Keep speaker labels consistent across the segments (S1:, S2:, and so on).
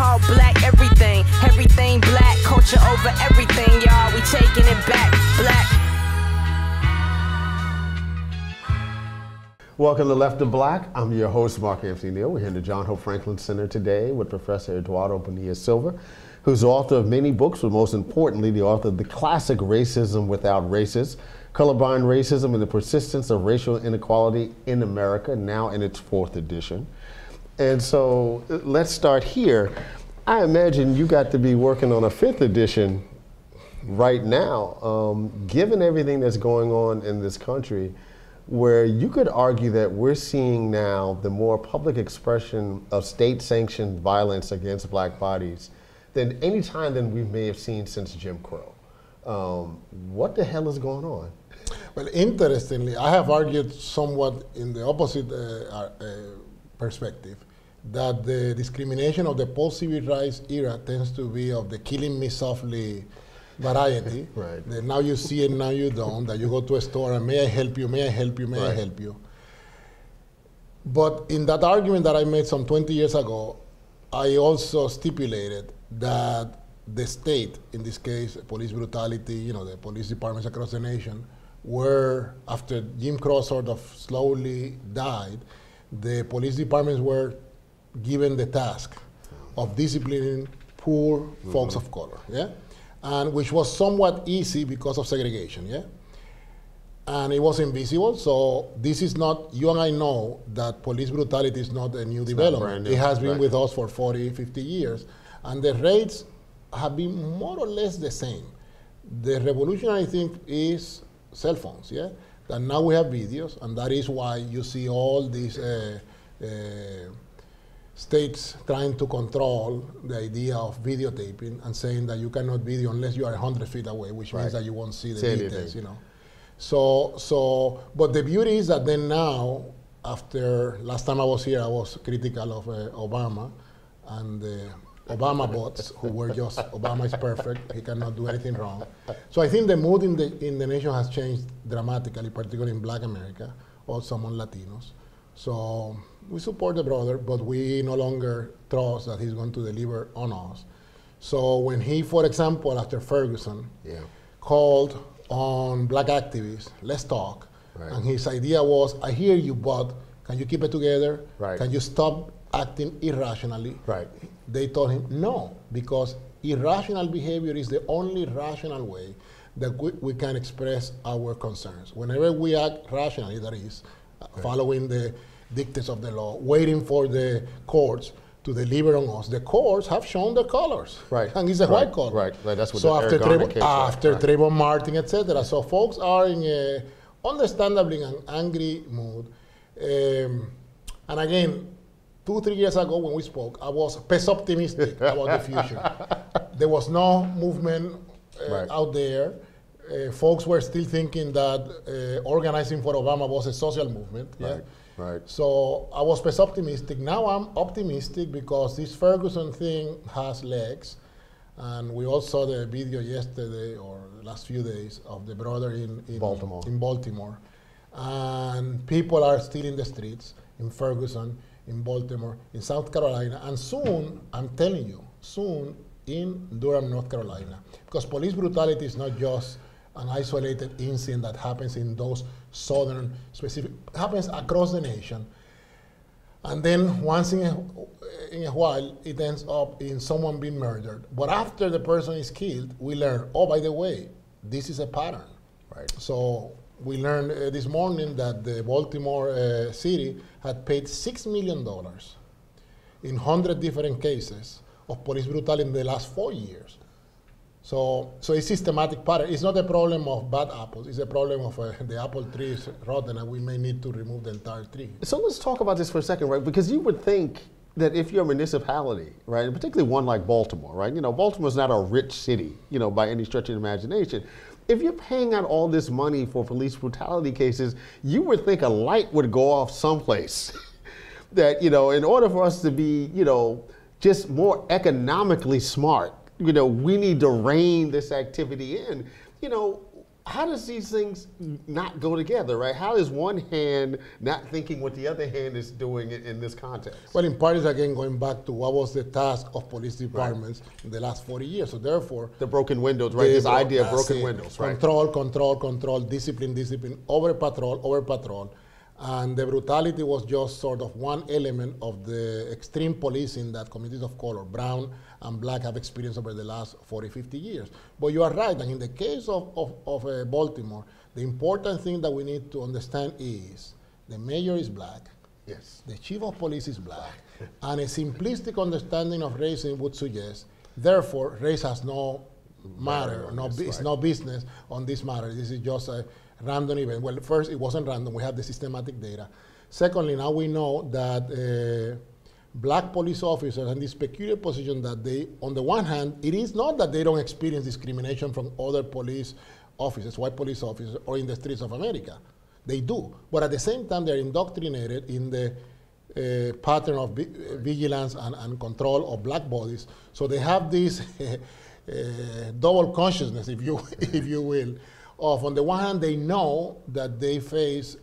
S1: Black, everything. Everything black. Culture over everything, y'all. We taking it back. Black.
S2: Welcome to Left of Black. I'm your host, Mark Anthony Neal. We're here in the John Hope Franklin Center today with Professor Eduardo Bonilla Silva, who's the author of many books, but most importantly, the author of the classic Racism Without Racists, Colorblind Racism and the Persistence of Racial Inequality in America, now in its fourth edition. And so let's start here. I imagine you got to be working on a fifth edition right now, um, given everything that's going on in this country, where you could argue that we're seeing now the more public expression of state sanctioned violence against black bodies than any time than we may have seen since Jim Crow. Um, what the hell is going on?
S3: Well, interestingly, I have argued somewhat in the opposite uh, uh, perspective that the discrimination of the post-civil rights era tends to be of the killing me softly variety.
S2: right.
S3: That now you see it, now you don't. That you go to a store and may I help you, may I help you, may
S2: Right.
S3: I help you. But in that argument that I made some 20 years ago, I also stipulated that the state, in this case, police brutality, you know, the police departments across the nation, were, after Jim Crow sort of slowly died, the police departments were given the task of disciplining poor folks of color, yeah? And which was somewhat easy because of segregation, yeah? and it was invisible. So this is not, you and I know that police brutality is not a new
S2: brand
S3: development.
S2: new,
S3: It has been with us for 40, 50 years. And the rates have been more or less the same. The revolution, I think, is cell phones, yeah? That now we have videos, and that is why you see all these uh, uh, states trying to control the idea of videotaping and saying that you cannot video unless you are 100 feet away, which
S2: Right.
S3: means that you won't see the
S2: See
S3: details,
S2: anything.
S3: you know. So, so, but the beauty is that then now, after last time I was here, I was critical of uh, Obama and the Obama bots who were just Obama is perfect, he cannot do anything wrong. So I think the mood in the in the nation has changed dramatically, particularly in Black America, also among Latinos. So we support the brother, but we no longer trust that he's going to deliver on us. So when he, for example, after Ferguson,
S2: Yeah.
S3: called on black activists, let's talk.
S2: Right.
S3: And his idea was, I hear you, but can you keep it together?
S2: Right.
S3: Can you stop acting irrationally?
S2: Right.
S3: They told him, no, because irrational behavior is the only rational way that we, we can express our concerns. Whenever we act rationally, that is, uh, following the dictates of the law, waiting for the courts to deliver on us, the courts have shown their colors.
S2: Right.
S3: And it's a
S2: Right.
S3: white color.
S2: Right. Right. That's what
S3: so
S2: the
S3: after Trayvon- after
S2: Right.
S3: Trayvon Martin, etc. So folks are in a understandably an angry mood. Um, and again, two, three years ago when we spoke, I was pessimistic about the future. There was no movement uh,
S2: Right.
S3: out there. Uh, folks were still thinking that uh, organizing for Obama was a social movement. Yeah?
S2: Right.
S3: So I was pessimistic. Now I'm optimistic because this Ferguson thing has legs. And we all saw the video yesterday or the last few days of the brother in, in
S2: Baltimore.
S3: In Baltimore. And people are still in the streets in Ferguson, in Baltimore, in South Carolina, and soon, I'm telling you, soon in Durham, North Carolina. Because police brutality is not just an isolated incident that happens in those southern specific, happens across the nation. And then once in a, in a while, it ends up in someone being murdered. But after the person is killed, we learn, oh, by the way, this is a pattern.
S2: Right.
S3: So we learned uh, this morning that the Baltimore uh, city had paid $6 million in 100 different cases of police brutality in the last four years. So, so it's systematic pattern. It's not a problem of bad apples. It's a problem of uh, the apple tree is rotten and we may need to remove the entire tree.
S2: So let's talk about this for a second, right? Because you would think that if you're a municipality, right, and particularly one like Baltimore, right, you know, Baltimore's not a rich city, you know, by any stretch of imagination. If you're paying out all this money for police brutality cases, you would think a light would go off someplace. that, you know, in order for us to be, you know, just more economically smart, you know, we need to rein this activity in. You know, how does these things not go together, right? How is one hand not thinking what the other hand is doing in, in this context?
S3: Well, in part, is again going back to what was the task of police departments right. in the last 40 years. So therefore,
S2: the broken windows, right? This idea of broken windows,
S3: right? Control, control, control, discipline, discipline, over patrol, over patrol. And the brutality was just sort of one element of the extreme policing that communities of color, brown and black, have experienced over the last 40, 50 years. But you are right, and in the case of, of, of uh, Baltimore, the important thing that we need to understand is the mayor is black,
S2: yes.
S3: the chief of police is black, and a simplistic understanding of racism would suggest, therefore, race has no matter, no, it's right. no business on this matter. This is just a random event. Well, first, it wasn't random. We have the systematic data. Secondly, now we know that uh, black police officers and this peculiar position that they, on the one hand, it is not that they don't experience discrimination from other police officers, white police officers, or in the streets of America. They do. But at the same time, they're indoctrinated in the uh, pattern of vigilance and, and, control of black bodies. So they have this uh, double consciousness, if you, if you will, of on the one hand they know that they face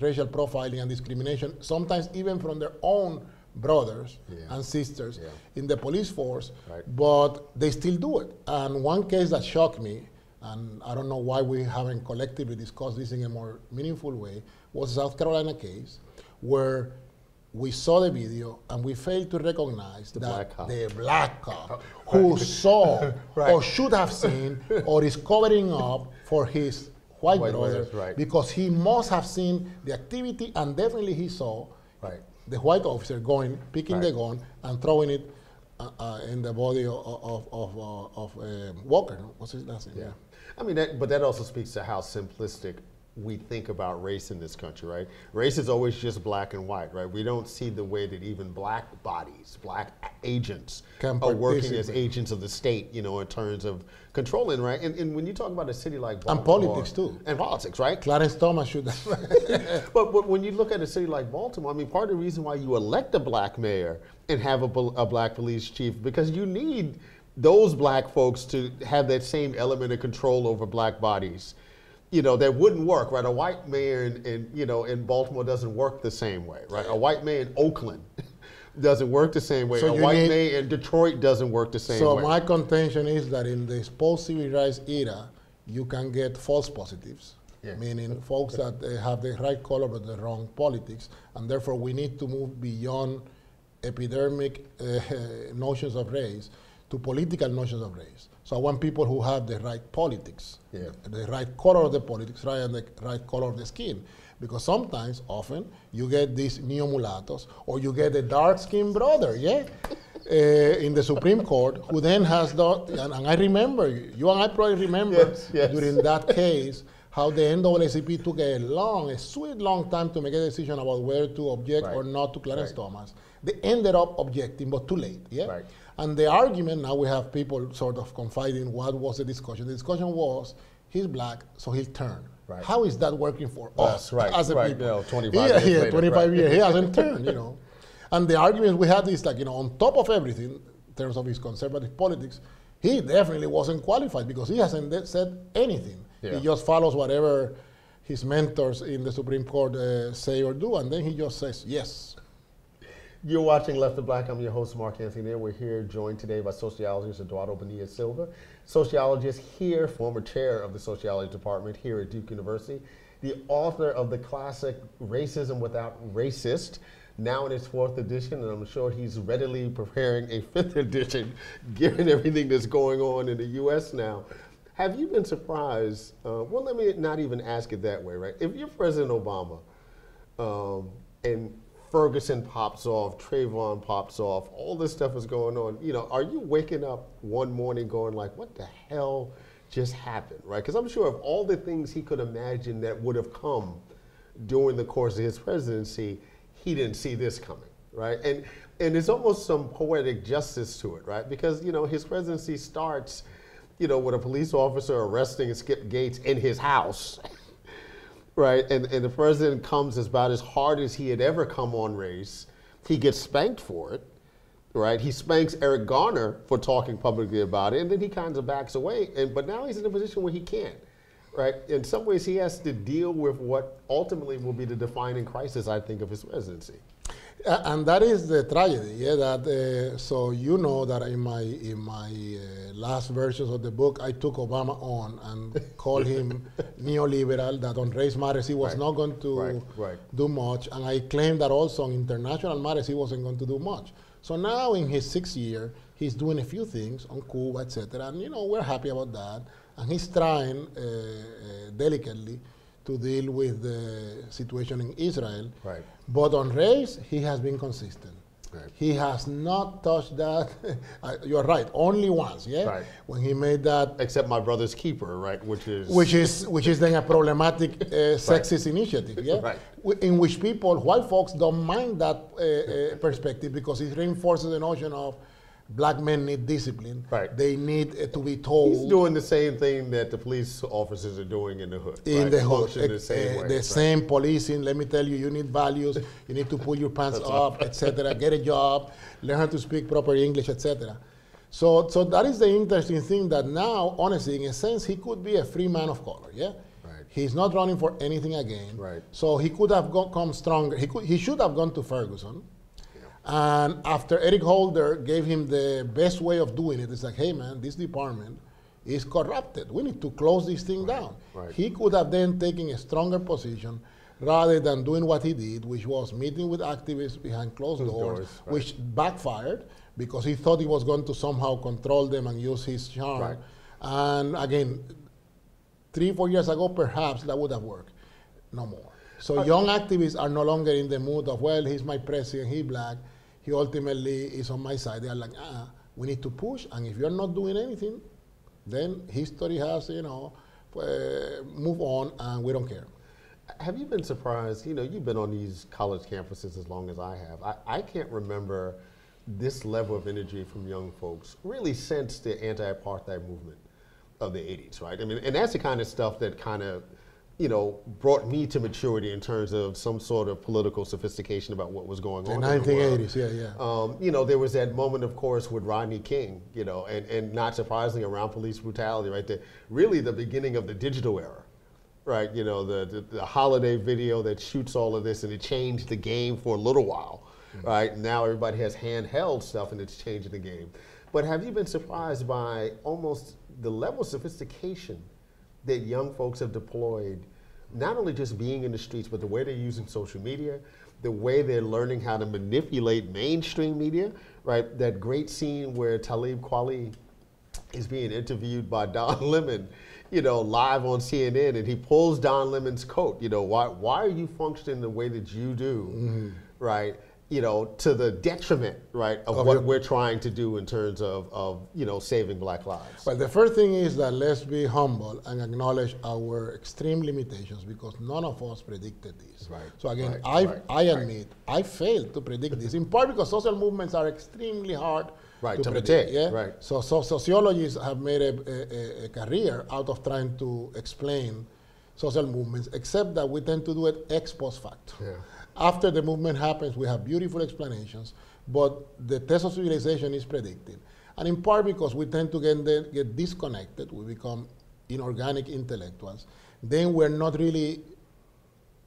S3: racial profiling and discrimination, sometimes even from their own brothers yeah. and sisters yeah. in the police force, right. but they still do it. And one case that shocked me, and I don't know why we haven't collectively discussed this in a more meaningful way, was South Carolina case where we saw the video and we failed to recognize
S2: the
S3: that
S2: black cop.
S3: the black cop oh, who saw right. or should have seen or is covering up for his white, white brother
S2: right.
S3: because he must have seen the activity and definitely he saw
S2: right.
S3: The white officer going, picking the gun and throwing it uh, uh, in the body of, of, of, uh, of uh, Walker. What's his last name?
S2: Yeah. I mean, that, but that also speaks to how simplistic we think about race in this country, right? Race is always just black and white, right? We don't see the way that even black bodies, black agents Can are working as agents of the state, you know, in terms of controlling, right? And, and when you talk about a city like
S3: Baltimore. And politics too.
S2: And politics, right?
S3: Clarence Thomas should
S2: but, but when you look at a city like Baltimore, I mean, part of the reason why you elect a black mayor and have a, a black police chief, because you need those black folks to have that same element of control over black bodies you know, that wouldn't work, right? A white mayor in, you know, in Baltimore doesn't work the same way, right? A white mayor in Oakland doesn't work the same way. So a white need, mayor in Detroit doesn't work the same
S3: so
S2: way.
S3: So my contention is that in this post-civil rights era, you can get false positives, yeah. meaning folks that uh, have the right color but the wrong politics, and therefore we need to move beyond epidermic uh, notions of race to political notions of race. So I want people who have the right politics,
S2: yeah.
S3: the right color of the politics, right, and the right color of the skin. Because sometimes, often, you get these neo mulattoes, or you get a dark skinned brother, yeah, uh, in the Supreme Court, who then has the, and, and, I remember, you and I probably remember
S2: yes, yes.
S3: during that case, how the NAACP took a long, a sweet long time to make a decision about whether to object right. or not to Clarence right. Thomas. They ended up objecting, but too late, yeah?
S2: Right.
S3: And the argument, now we have people sort of confiding what was the discussion. The discussion was, he's black, so he'll turn.
S2: Right.
S3: How is that working for us
S2: right,
S3: as a
S2: right,
S3: people?
S2: You know, 25
S3: yeah,
S2: years
S3: yeah,
S2: later,
S3: 25
S2: right.
S3: years, he hasn't turned, you know. And the argument we had is like, you know, on top of everything, in terms of his conservative politics, he definitely wasn't qualified because he hasn't said anything.
S2: Yeah.
S3: He just follows whatever his mentors in the Supreme Court uh, say or do, and then he just says yes.
S2: You're watching Left of Black. I'm your host, Mark Anthony. We're here joined today by sociologist Eduardo Bonilla Silva. Sociologist here, former chair of the sociology department here at Duke University. The author of the classic Racism Without Racist, now in its fourth edition, and I'm sure he's readily preparing a fifth edition, given everything that's going on in the U.S. now. Have you been surprised? Uh, well, let me not even ask it that way, right? If you're President Obama um, and Ferguson pops off, Trayvon pops off, all this stuff is going on. You know, are you waking up one morning going like, what the hell just happened, right? Because I'm sure of all the things he could imagine that would have come during the course of his presidency, he didn't see this coming, right? And and there's almost some poetic justice to it, right? Because you know his presidency starts, you know, with a police officer arresting Skip Gates in his house. right? And, and the president comes as about as hard as he had ever come on race. He gets spanked for it, right? He spanks Eric Garner for talking publicly about it, and then he kind of backs away. And but now he's in a position where he can't. right? In some ways, he has to deal with what ultimately will be the defining crisis, I think, of his presidency.
S3: Uh, and that is the tragedy, yeah. That uh, so you know that in my in my uh, last versions of the book, I took Obama on and called him neoliberal. That on race matters he was
S2: Right.
S3: not going to
S2: Right, right.
S3: do much, and I claimed that also on international matters he wasn't going to do much. So now in his sixth year, he's doing a few things on Cuba, etc. And you know we're happy about that, and he's trying uh, uh, delicately to deal with the situation in Israel.
S2: Right.
S3: But on race, he has been consistent.
S2: Right.
S3: He has not touched that. uh, you're right. Only once, yeah.
S2: Right.
S3: When he made that,
S2: Except my brother's keeper, right? Which is
S3: which is which is then a problematic uh, sexist initiative, yeah.
S2: Right.
S3: In which people, white folks, don't mind that uh, uh, perspective because it reinforces the notion of black men need discipline.
S2: Right.
S3: They need uh, to be told.
S2: He's doing the same thing that the police officers are doing in the hood.
S3: in
S2: right?
S3: the hood,
S2: Function the same
S3: uh,
S2: way.
S3: the
S2: right?
S3: same policing. Let me tell you, you need values. You need to pull your pants up, etc. Get a job, learn how to speak proper English, etc. So, so that is the interesting thing that now, honestly, in a sense, he could be a free man of color. Yeah,
S2: Right.
S3: He's not running for anything again.
S2: Right.
S3: So he could have go, come stronger. He could. He should have gone to Ferguson. And after Eric Holder gave him the best way of doing it, it's like, hey man, this department is corrupted. We need to close this thing down.
S2: right.
S3: He could have then taken a stronger position rather than doing what he did, which was meeting with activists behind closed
S2: Closed
S3: doors,
S2: doors, right.
S3: which backfired because he thought he was going to somehow control them and use his charm.
S2: Right.
S3: And again, three, four years ago, perhaps that would have worked. No more. So uh, young activists are no longer in the mood of, well, he's my president, he black, he ultimately is on my side. They are like, ah, we need to push, and if you're not doing anything, then history has, you know, uh, move on, and we don't care.
S2: Have you been surprised? You know, you've been on these college campuses as long as I have. I, I can't remember this level of energy from young folks really since the anti-apartheid movement of the 80s, right? I mean, and that's the kind of stuff that kind of, you know, brought me to maturity in terms of some sort of political sophistication about what was going
S3: The
S2: on. in the.
S3: 1980s, yeah, yeah.
S2: Um, you know, there was that moment, of course, with Rodney King, you know, and, and not surprisingly around police brutality, right? The, really the beginning of the digital era, right? You know, the, the, the Holliday video that shoots all of this and it changed the game for a little while, right? Now everybody has handheld stuff and it's changing the game. But have you been surprised by almost the level of sophistication that young folks have deployed, not only just being in the streets, but the way they're using social media, the way they're learning how to manipulate mainstream media, right? That great scene where Talib Kweli is being interviewed by Don Lemon, you know, live on CNN, and he pulls Don Lemon's coat. You know, why why are you functioning the way that you do, mm-hmm. right? You know, to the detriment, right, of
S3: Of
S2: what
S3: your-
S2: we're trying to do in terms of, of you know saving black lives.
S3: Well, the first thing is that let's be humble and acknowledge our extreme limitations because none of us predicted this.
S2: Right,
S3: So again,
S2: right,
S3: I
S2: right,
S3: I admit I failed to predict this in part because social movements are extremely hard
S2: Right,
S3: to,
S2: to
S3: predict.
S2: predict,
S3: Yeah.
S2: right.
S3: So, so sociologists have made a, a, a career out of trying to explain social movements, except that we tend to do it ex post facto.
S2: Yeah.
S3: After the movement happens, we have beautiful explanations, but the test of civilization is predicted. And in part because we tend to get, get disconnected, we become inorganic intellectuals, then we're not really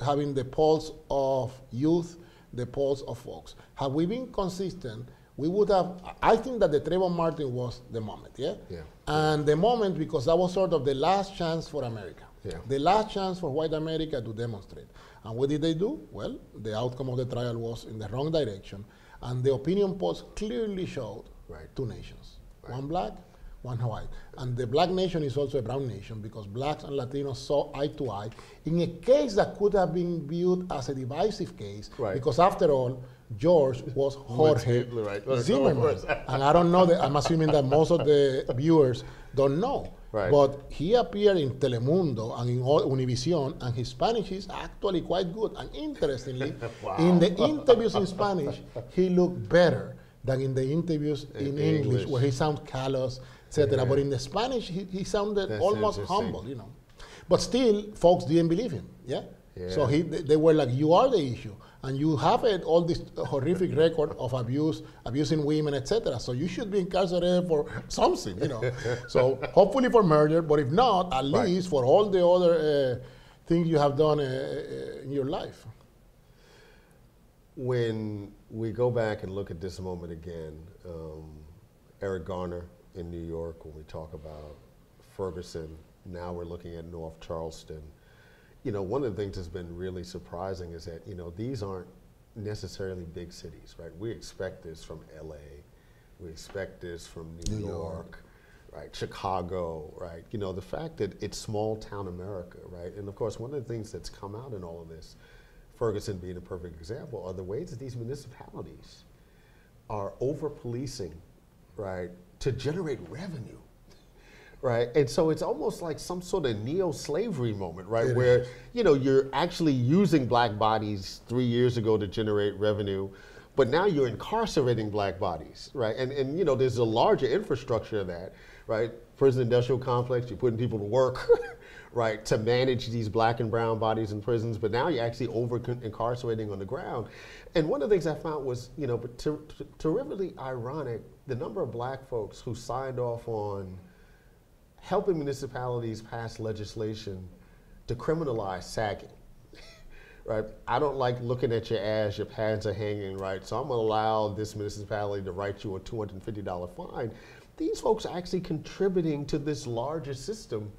S3: having the pulse of youth, the pulse of folks. Had we been consistent, we would have. I think that the Trayvon Martin was the moment, yeah?
S2: Yeah.
S3: And the moment because that was sort of the last chance for America.
S2: Yeah.
S3: The last chance for white America to demonstrate. And what did they do? Well, the outcome of the trial was in the wrong direction. And the opinion polls clearly showed
S2: Right.
S3: two nations
S2: Right.
S3: one black, one white. And the black nation is also a brown nation because blacks and Latinos saw eye to eye in a case that could have been viewed as a divisive case
S2: Right.
S3: because, after all, George was Jorge
S2: Right.
S3: Zimmerman. and I don't know that, I'm assuming that most of the viewers don't know.
S2: Right.
S3: But he appeared in Telemundo and in Univision, and his Spanish is actually quite good. And interestingly,
S2: Wow.
S3: in the interviews in Spanish, he looked better than in the interviews
S2: In
S3: in, English,
S2: English.
S3: where he sounds callous, etc.
S2: Yeah.
S3: But in the Spanish, he, he sounded
S2: That's
S3: almost humble, you know. But still, folks didn't believe him. Yeah.
S2: Yeah.
S3: So he, they they were like, "You are the issue," and you have it, all this horrific record of abuse, abusing women, etc. So you should be incarcerated for something, you know. so hopefully for murder, but if not, at
S2: Right.
S3: least for all the other uh, things you have done uh, uh, in your life.
S2: When we go back and look at this moment again, um, Eric Garner in New York, when we talk about Ferguson, now we're looking at North Charleston. You know, one of the things that's been really surprising is that, you know, these aren't necessarily big cities, right? We expect this from LA, we expect this from New,
S3: New
S2: York,
S3: York.
S2: right? Chicago, right? You know, the fact that it's small town America, right? And of course, one of the things that's come out in all of this, Ferguson being a perfect example, are the ways that these municipalities are over policing, right, to generate revenue. Right, and so it's almost like some sort of neo-slavery moment, right,
S3: It
S2: where
S3: is.
S2: you know you're actually using black bodies three years ago to generate revenue, but now you're incarcerating black bodies, right? And and you know there's a larger infrastructure of that, right? Prison industrial complex, you're putting people to work, right, to manage these black and brown bodies in prisons, but now you're actually over incarcerating on the ground. And one of the things I found was, you know, but ter- ter- terrifically ironic, the number of black folks who signed off on helping municipalities pass legislation to criminalize sagging. right? I don't like looking at your ass, your pants are hanging, right? So I'm gonna allow this municipality to write you a $250 fine. These folks are actually contributing to this larger system,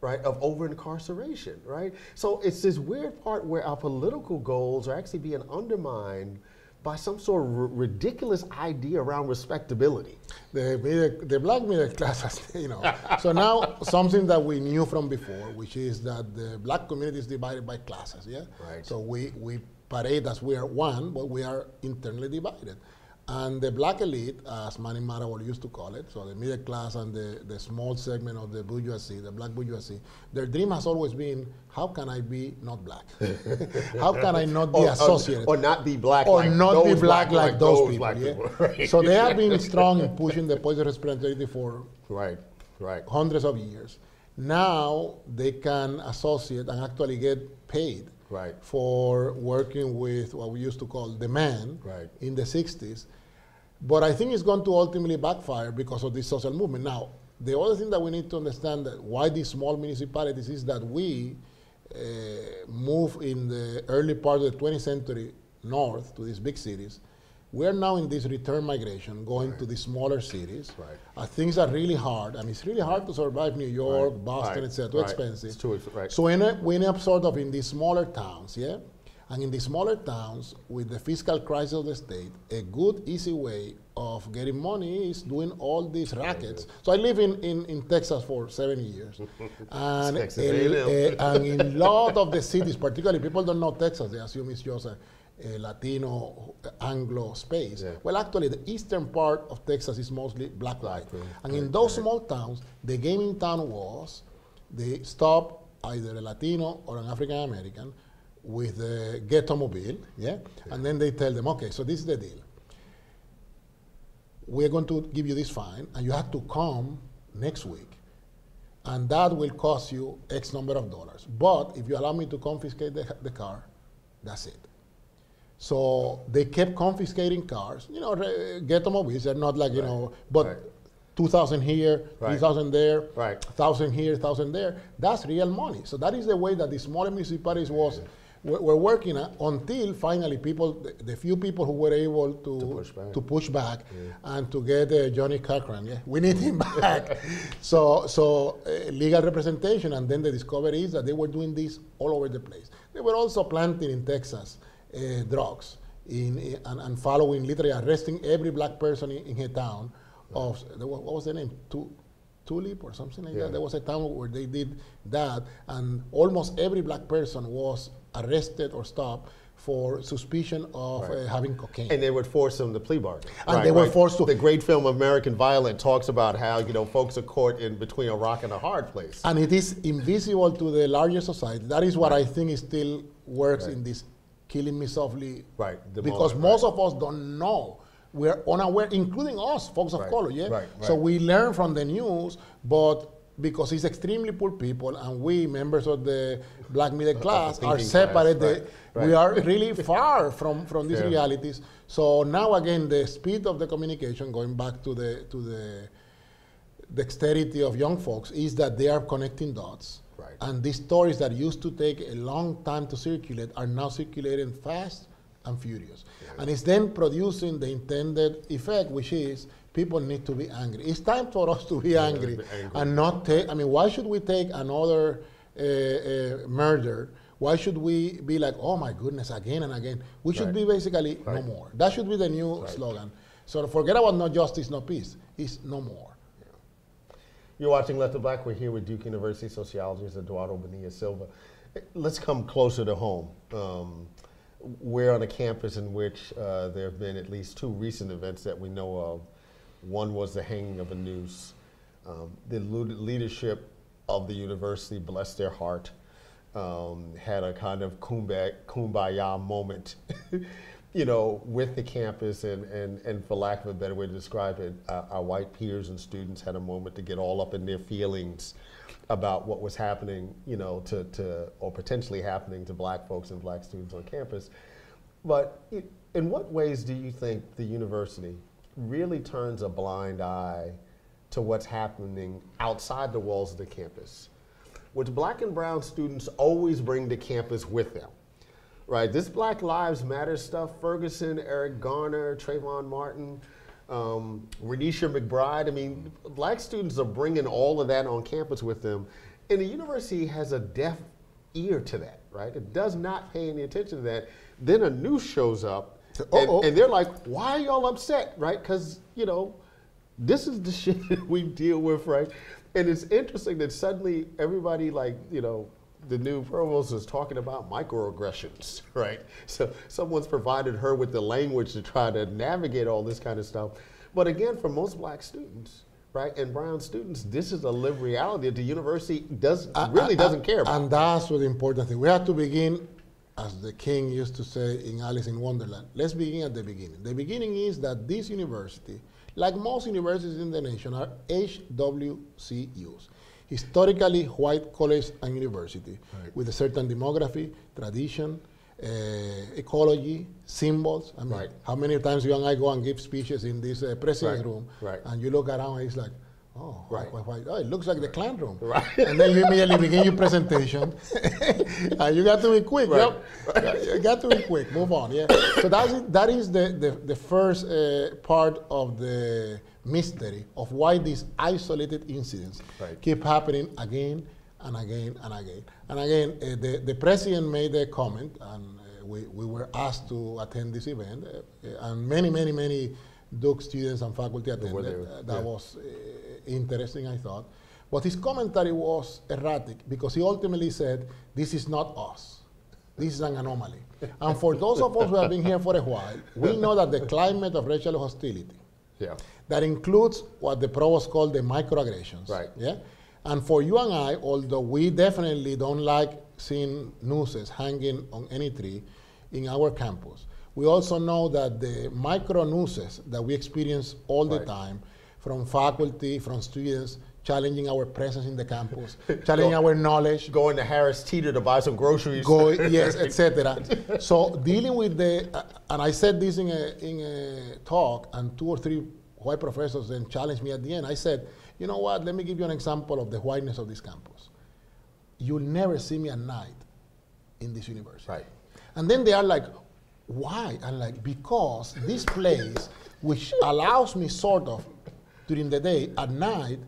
S2: right, of over incarceration, right? So it's this weird part where our political goals are actually being undermined by some sort of r- ridiculous idea around respectability.
S3: the middle, the black middle class, has, you know. so now something that we knew from before, which is that the black community is divided by classes, yeah.
S2: Right.
S3: So we we parade as we are one, but we are internally divided. And the black elite, as Manning Marable used to call it, so the middle class and the, the small segment of the bourgeoisie, the black bourgeoisie, their dream has always been, how can I be not black? how can I not be
S2: Or-
S3: associated?
S2: Or, not be black
S3: or
S2: like
S3: not be
S2: those
S3: black, like, those, people.
S2: black
S3: yeah?
S2: people, right.
S3: So they have been strong in pushing the poison responsibility for
S2: Right, right.
S3: hundreds of years. Now they can associate and actually get paid
S2: Right.
S3: for working with what we used to call the man
S2: Right.
S3: in the 60s. But I think it's going to ultimately backfire because of this social movement. Now, the other thing that we need to understand why these small municipalities is that we uh, move in the early part of the 20th century north to these big cities. We are now in this return migration, going to the smaller cities.
S2: Right.
S3: Uh, things are really hard. I mean, it's really hard to survive New York,
S2: Right,
S3: Boston,
S2: right,
S3: etc. Too
S2: right.
S3: expensive.
S2: It's too ex- right.
S3: So we end, up, we end up sort of in these smaller towns, yeah? And in the smaller towns, with the fiscal crisis of the state, a good, easy way of getting money is doing all these rackets. So I live in, in, in Texas for seven years. and,
S2: Texas
S3: a- a- and in a lot of the cities, particularly people don't know Texas, they assume it's just a, a Latino, Anglo space.
S2: Yeah.
S3: Well, actually, the eastern part of Texas is mostly black
S2: right,
S3: And in those small towns, the game in town was they stop either a Latino or an African American with the ghetto mobile, yeah? And then they tell them, okay, so this is the deal. We're going to give you this fine, and you have to come next week. And that will cost you X number of dollars. But if you allow me to confiscate the, the car, that's it. So they kept confiscating cars. You know, ghetto mobiles, they're not like, you
S2: Right,
S3: know, but
S2: right.
S3: 2,000 here,
S2: Right.
S3: 3,000 there,
S2: Right.
S3: 1,000 here, 1,000 there. That's real money. So that is the way that the smaller municipalities was were, were working at until finally people, the, the few people who were able to,
S2: To push back.
S3: to push back and to get uh, Johnnie Cochran. Yeah, we need him back. so, so uh, legal representation, and then the discovery is that they were doing this all over the place. They were also planting in Texas uh, drugs in, in- and, and following, literally arresting every black person in, in a town. Of the- what was the name? Tu- Tulip or something like
S2: Yeah.
S3: that. There was a town where they did that, and almost every black person was arrested or stopped for suspicion of
S2: Right.
S3: uh, having cocaine.
S2: And they would force them to plea bargain.
S3: And they were forced to-
S2: The great film American Violet talks about how you know folks are caught in between a rock and a hard place.
S3: and it is invisible to the larger society. That is what I think is still works
S2: Right.
S3: in this killing me softly.
S2: Right, the
S3: because
S2: moment,
S3: most
S2: right.
S3: of us don't know. We're unaware, including us, folks of
S2: Right,
S3: color. Yeah.
S2: right,
S3: So we learn from the news, but because it's extremely poor people, and we, members of the black middle class, are separated.
S2: class, right,
S3: We
S2: right.
S3: are really far from, from these
S2: Yeah.
S3: realities. So now again, the speed of the communication, going back to the to the dexterity of young folks, is that they are connecting dots.
S2: Right.
S3: And these stories that used to take a long time to circulate are now circulating fast and furious. And it's then producing the intended effect, which is people need to be angry. It's time for us to be angry,
S2: be angry.
S3: and not take. I mean, why should we take another uh, uh, murder? Why should we be like, oh my goodness, again and again? We should
S2: Right.
S3: be basically no more. That should be the new slogan. So forget about no justice, no peace. It's no more.
S2: You're watching Left of Black. We're here with Duke University sociologist Eduardo Bonilla Silva. Let's come closer to home. Um, we're on a campus in which uh, there have been at least two recent events that we know of. One was the hanging of a noose. Um, the leadership of the university, bless their heart, um, had a kind of kumbaya, moment, you know, with the campus, and, and, and for lack of a better way to describe it, uh, our white peers and students had a moment to get all up in their feelings about what was happening, you know, to, to or potentially happening to black folks and black students on campus. But in what ways do you think the university really turns a blind eye to what's happening outside the walls of the campus? Which black and brown students always bring to campus with them. Right, this Black Lives Matter stuff, Ferguson, Eric Garner, Trayvon Martin, um, Renisha McBride. I mean, black students are bringing all of that on campus with them. And the university has a deaf ear to that, right? It does not pay any attention to that. Then a news shows up,
S3: Uh-oh.
S2: and they're like, why are y'all upset, right? Because, you know, this is the shit that we deal with, right? And it's interesting that suddenly everybody, like, you know, the new provost is talking about microaggressions, right? So someone's provided her with the language to try to navigate all this kind of stuff. But again, for most black students, right, and brown students, this is a lived reality that the university does really
S3: Uh,
S2: doesn't
S3: uh,
S2: care about.
S3: And that's what the important thing. We have to begin, as the king used to say in Alice in Wonderland. Let's begin at the beginning. The beginning is that this university, like most universities in the nation, are HWCUs, historically white college and university, with a certain demography, tradition. Uh, ecology, symbols. I mean,
S2: Right.
S3: how many times you and I go and give speeches in this uh, president's
S2: Right,
S3: room,
S2: right.
S3: and you look around and it's like, oh,
S2: Right.
S3: why, why, oh, it looks like the Klan room.
S2: Right.
S3: And then you immediately begin your presentation. and you got to be quick.
S2: Right.
S3: Yep. You got to be quick. Move on. Yeah. So that's that is the, the, the first uh, part of the mystery of why these isolated incidents
S2: Right.
S3: keep happening again and again and again. And again, uh, the, the president made a comment, and uh, we, we were asked to attend this event, uh, uh, and many, many, many Duke students and faculty attended.
S2: there,
S3: Uh, that
S2: yeah.
S3: was uh, interesting, I thought. But his commentary was erratic because he ultimately said, This is not us. This is an anomaly. and for those of us who have been here for a while, we know that the climate of racial hostility,
S2: yeah.
S3: that includes what the provost called the microaggressions.
S2: Right.
S3: Yeah. And for you and I, although we definitely don't like seeing nooses hanging on any tree in our campus, we also know that the micro nooses that we experience all the time from faculty, from students, challenging our presence in the campus, challenging our knowledge,
S2: Going to Harris Teeter to buy some groceries.
S3: go yes etc so dealing with the uh, and i said this in a in a talk and two or three white professors then challenged me at the end. I said you know what? Let me give you an example of the whiteness of this campus. You'll never see me at night in this university.
S2: Right.
S3: and then they are like why i'm like because this place which allows me sort of during the day at night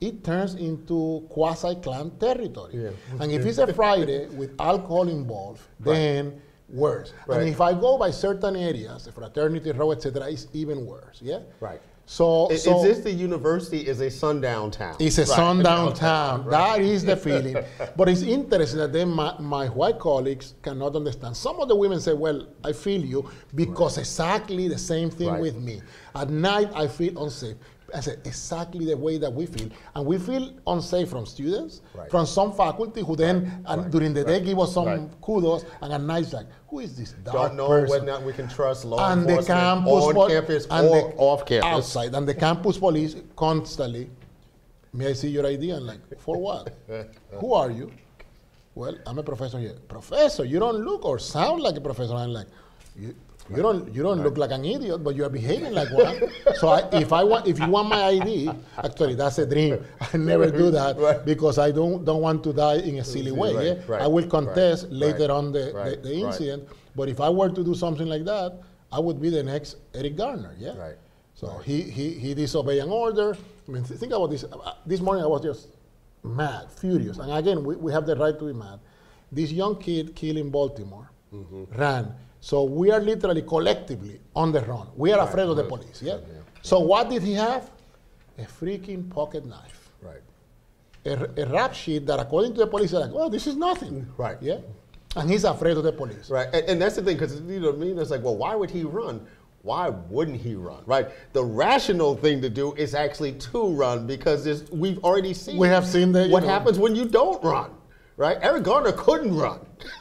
S3: it turns into quasi-Klan territory
S2: Yeah.
S3: and if it's a Friday with alcohol involved, then worse.
S2: Right.
S3: And if I go by certain areas, the fraternity row, etc., it's even worse. Yeah.
S2: Right.
S3: So,
S2: Is,
S3: so
S2: is this the university is a sundown town?
S3: it's a
S2: Right.
S3: sundown town. That is the feeling. But it's interesting that then my, my white colleagues cannot understand. Some of the women say, Well, I feel you because exactly the same thing
S2: Right.
S3: with me. At night, I feel unsafe. I said, exactly the way that we feel. And we feel unsafe from students,
S2: Right.
S3: from some faculty who then, and
S2: Right.
S3: during the day, give us some
S2: Right.
S3: kudos, and a nice like, who is this dark
S2: Don't know
S3: person?
S2: whether or not we can trust law
S3: and the
S2: enforcement
S3: campus
S2: on campus
S3: and
S2: or
S3: the-
S2: off campus.
S3: outside and the campus police constantly May I see your ID? I'm like, for what? Who are you? Well, I'm a professor here. Professor, you don't look or sound like a professor. I'm like, you, don't you don't look like an idiot, but you are behaving like one. so I, if I want if you want my ID, actually that's a dream. I never do that
S2: Right.
S3: because I don't don't want to die in a silly way.
S2: Right,
S3: yeah?
S2: right,
S3: I will contest
S2: right,
S3: later on the,
S2: right,
S3: the, the
S2: right.
S3: incident. But if I were to do something like that, I would be the next Eric Garner. Yeah.
S2: Right.
S3: So he, he, he disobeyed an order. I mean, th- think about this. Uh, This morning I was just mad, furious. And again, we, we have the right to be mad. This young kid killed in Baltimore,
S2: Mm-hmm.
S3: ran. So we are literally collectively on the run. We are afraid of the police. Yeah?
S2: yeah.
S3: So what did he have? A freaking pocket knife.
S2: Right.
S3: A, a rap sheet that according to the police are like, oh, this is nothing.
S2: Right.
S3: Yeah? And he's afraid of the police.
S2: Right, and, and that's the thing, because you know what I mean. It's like, well, why would he run? Why wouldn't he run? Right. The rational thing to do is actually to run because we've already seen.
S3: We have seen you
S2: what
S3: know-
S2: happens when you don't run. Right. Eric Garner couldn't run.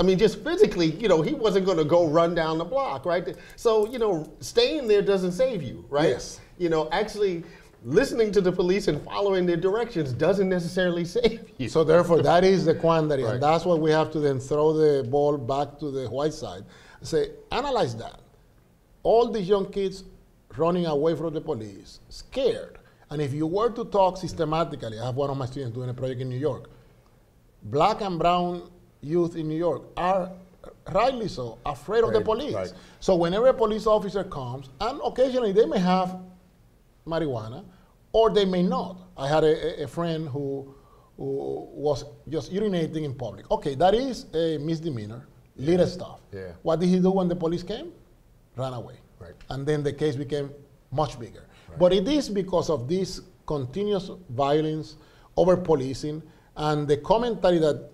S2: I mean, just physically, you know, he wasn't going to go run down the block, right? So, you know, staying there doesn't save you, right?
S3: Yes.
S2: You know, actually listening to the police and following their directions doesn't necessarily save you.
S3: So therefore, that is the quandary,
S2: Right.
S3: and that's why we have to then throw the ball back to the white side. Say, analyze that. All these young kids running away from the police, scared. And if you were to talk systematically, I have one of my students doing a project in New York. Black and brown youth in New York are rightly so afraid of the police.
S2: right.
S3: So whenever a police officer comes, and occasionally they may have marijuana, or they may not. I had a, a- friend who, who was just urinating in public. Okay, that is a misdemeanor, little stuff.
S2: Yeah.
S3: What did he do when the police came? Ran away.
S2: Right.
S3: And then the case became much bigger. But it is because of this continuous violence over policing and the commentary that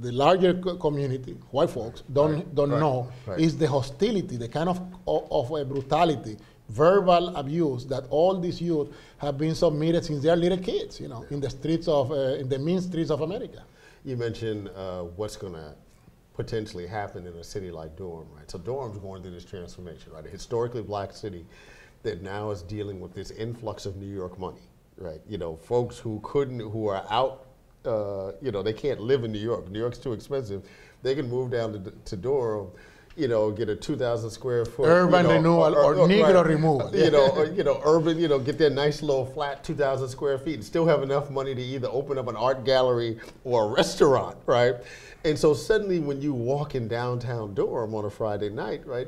S3: the larger co- community, white folks, don't, don't
S2: right,
S3: know
S2: right.
S3: is the hostility, the kind of, of, of brutality, verbal abuse that all these youth have been submitted since they are little kids, you know, in the streets of, uh, in the mean streets of America.
S2: You mentioned uh, what's going to potentially happen in a city like Durham, right? So Durham's going through this transformation, right? A historically black city that now is dealing with this influx of New York money, right? You know, folks who couldn't, who are out, uh, you know, they can't live in New York. New York's too expensive. They can move down to, to Durham. You know, get a 2,000 square foot
S3: Urban
S2: you know,
S3: renewal or Negro removal.
S2: You know, or, you know, urban. You know, get their nice little flat 2,000 square feet and still have enough money to either open up an art gallery or a restaurant, right? And so suddenly, when you walk in downtown Durham on a Friday night, right,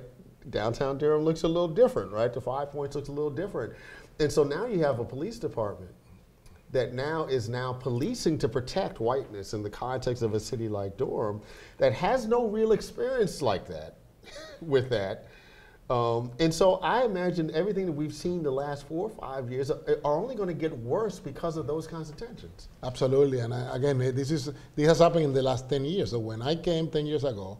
S2: downtown Durham looks a little different, right? The Five Points looks a little different, and so now you have a police department that now is now policing to protect whiteness in the context of a city like Durham that has no real experience like that with that. Um, and so I imagine everything that we've seen the last four or five years are, are only going to get worse because of those kinds of tensions.
S3: Absolutely, and I, again, eh, this is this has happened in the last ten years. So when I came ten years ago,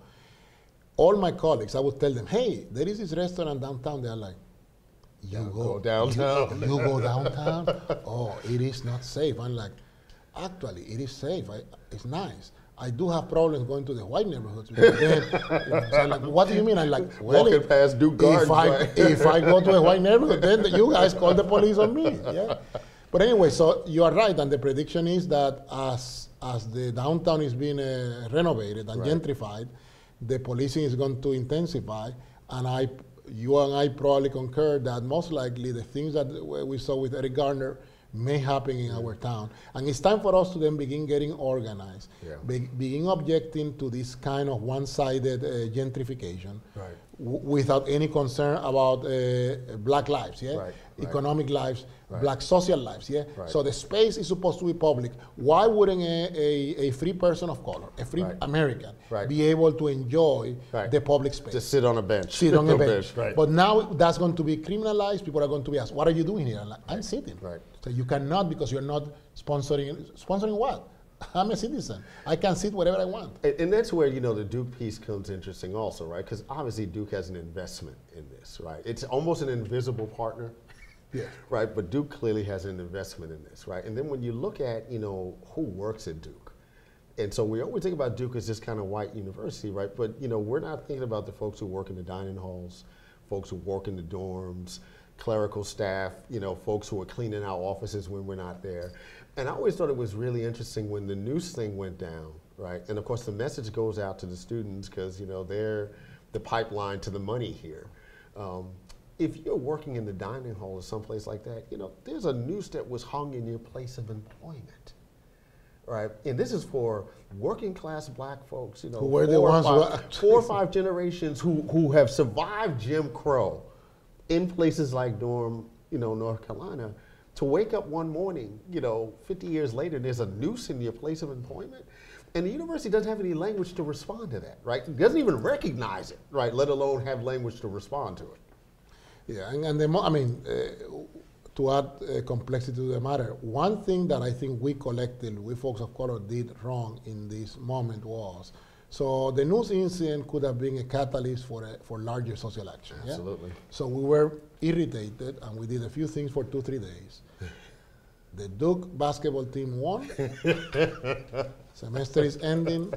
S3: all my colleagues, I would tell them, "Hey, there is this restaurant downtown." They're like, "You go,
S2: go downtown."
S3: You, you go downtown? oh, it is not safe." I'm like, "Actually, it is safe. I, it's nice." I do have problems going to the white neighborhoods. so like, what do you mean? I'm like, well,
S2: Walking
S3: if-
S2: past Duke
S3: if
S2: Gardens,
S3: I,
S2: right?
S3: if I go to a white neighborhood, then you guys call the police on me. Yeah. But anyway, so you are right, and the prediction is that as as the downtown is being uh, renovated and
S2: Right.
S3: gentrified, the policing is going to intensify, and I, you and I probably concur that most likely the things that we saw with Eric Garner may happen in our town, and it's time for us to then begin getting organized,
S2: Yeah.
S3: be- begin objecting to this kind of one-sided uh, gentrification
S2: Right.
S3: Without any concern about uh, black lives, yeah,
S2: Right, right.
S3: economic lives,
S2: Right.
S3: black social lives, yeah.
S2: Right.
S3: So the space is supposed to be public. Why wouldn't a, a, a free person of color, a free
S2: Right.
S3: American,
S2: Right.
S3: be able to enjoy
S2: Right.
S3: the public space?
S2: Just sit on a bench.
S3: sit on a bench.
S2: Right.
S3: But now that's going to be criminalized. People are going to be asked, "What are you doing here?" I'm, like, I'm sitting.
S2: Right.
S3: So you cannot because you're not sponsoring. Sponsoring what? I'm a citizen. I can sit wherever I want.
S2: And, and that's where you know the Duke piece comes interesting, also, right? Because obviously Duke has an investment in this, right? It's almost an invisible partner,
S3: Yeah.
S2: right? But Duke clearly has an investment in this, right? And then when you look at you know who works at Duke, and so we always think about Duke as this kind of white university, right? But you know we're not thinking about the folks who work in the dining halls, folks who work in the dorms, clerical staff, you know, folks who are cleaning our offices when we're not there. And I always thought it was really interesting when the noose thing went down, right? And of course, the message goes out to the students because, you know, they're the pipeline to the money here. Um, if you're working in the dining hall or someplace like that, you know, there's a noose that was hung in your place of employment. Right, and this is for working class black folks, you know,
S3: Who were the ones who
S2: five- four or five generations who, who have survived Jim Crow in places like Durham, you know, North Carolina, to wake up one morning, you know, 50 years later, there's a noose in your place of employment. And the university doesn't have any language to respond to that, right? It doesn't even recognize it, right? Let alone have language to respond to it.
S3: Yeah, and, and the mo- I mean, uh, to add uh, complexity to the matter, one thing that I think we collectively, we folks of color, did wrong in this moment was, so the noose incident could have been a catalyst for a, for larger social action. yeah?
S2: Absolutely.
S3: So we were irritated, and we did a few things for two, three days. The Duke basketball team won. Semester is ending.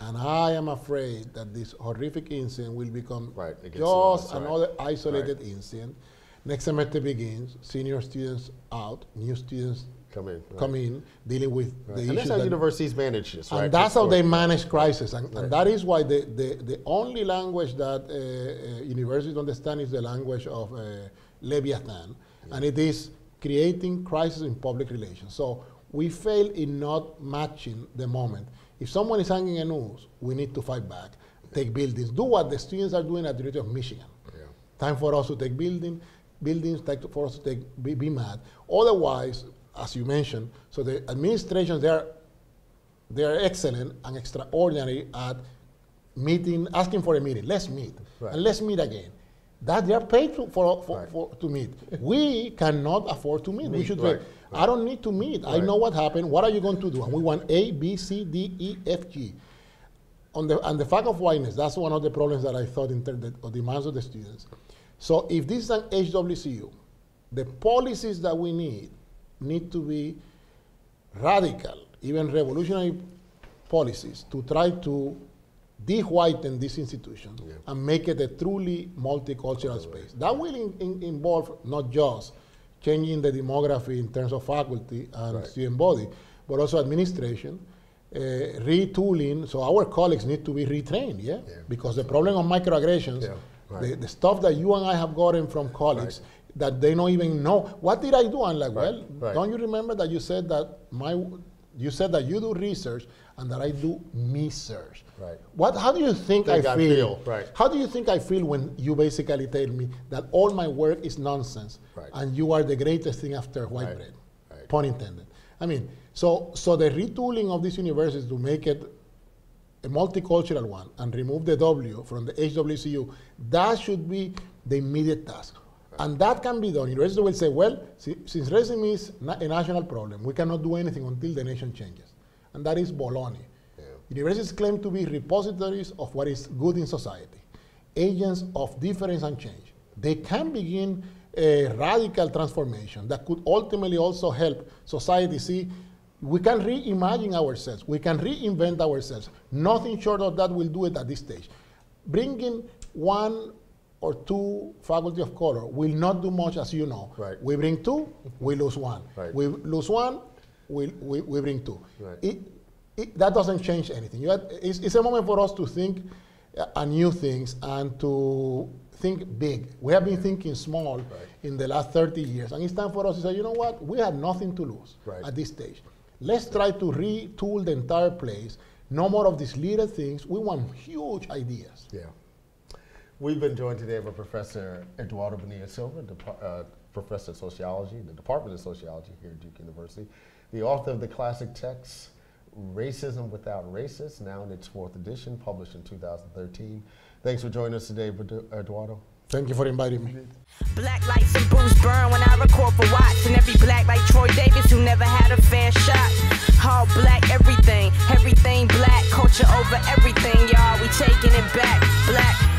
S3: And I am afraid that this horrific incident will become
S2: Right,
S3: just
S2: lost, right.
S3: another isolated incident. Next semester begins, senior students out, new students
S2: Come in. Right.
S3: come in, dealing with
S2: Right.
S3: the
S2: And that's how
S3: that
S2: universities manage this, right?
S3: and that's how they manage crisis. And, and that is why the, the, the only language that uh, uh, universities understand is the language of uh, Leviathan. And it is creating crisis in public relations. So we fail in not matching the moment. If someone is hanging a noose, we need to fight back, take buildings, do what the students are doing at the University of Michigan.
S2: Yeah.
S3: Time for us to take building, buildings, take, for us to take, be, be mad. Otherwise, as you mentioned, so the administrations, they are they are excellent and extraordinary at meeting, asking for a meeting. Let's meet
S2: Right.
S3: and let's meet again. That they are paid to, for, for,
S2: Right.
S3: for to meet. we cannot afford to meet. we should.
S2: right,
S3: say, I don't need to meet. I know what happened. What are you going to do? And we want A, B, C, D, E, F, G. On the and the fact of whiteness, that's one of the problems that I thought in terms of the demands of the students. So if this is an HWCU, the policies that we need need to be radical, even revolutionary policies to try to de-whiten this institution
S2: Yeah.
S3: and make it a truly multicultural space. That will in, in- involve not just changing the demography in terms of faculty and
S2: Right.
S3: student body, but also administration, uh, retooling. So our colleagues need to be retrained, yeah?
S2: Yeah.
S3: Because the problem of microaggressions,
S2: Yeah, right.
S3: the, the stuff that you and I have gotten from colleagues that they don't even know. What did I do? I'm like, well,
S2: right.
S3: don't you remember that you said that my, you said that you do research and that I do me research.
S2: Right.
S3: What? How do you think,
S2: Think
S3: I,
S2: I
S3: feel?
S2: feel, right.
S3: How do you think I feel when you basically tell me that all my work is nonsense
S2: Right.
S3: and you are the greatest thing after white
S2: Right,
S3: bread?
S2: right.
S3: Pun intended. I mean, so so the retooling of these universities to make it a multicultural one and remove the W from the HWCU, that should be the immediate task. And that can be done. University will say, well, si- since racism is na- a national problem, we cannot do anything until the nation changes. And that is baloney.
S2: Yeah.
S3: Universities claim to be repositories of what is good in society, agents of difference and change. They can begin a radical transformation that could ultimately also help society see we can reimagine ourselves, we can reinvent ourselves. Nothing short of that will do it at this stage. Bringing one or two faculty of color will not do much, as you know.
S2: Right.
S3: We bring two, we lose one.
S2: Right.
S3: We lose one, we, we, we bring two.
S2: Right.
S3: It, it, that doesn't change anything. You have, it's, it's a moment for us to think uh, new things and to think big. We have been thinking small in the last 30 years, and it's time for us to say, you know what, we have nothing to lose
S2: Right.
S3: at this stage. Let's try to retool the entire place. No more of these little things. We want huge ideas.
S2: Yeah. We've been joined today by Professor Eduardo Bonilla Silva, uh, Professor of Sociology, the Department of Sociology here at Duke University, the author of the classic text, Racism Without Racists, now in its fourth edition, published in 2013. Thanks for joining us today, Eduardo.
S3: Thank you for inviting me.
S1: Black lights and booze burn when I record for And every black like Troy Davis who never had a fair shot. All black everything, everything black. Culture over everything, y'all. We taking it back. Black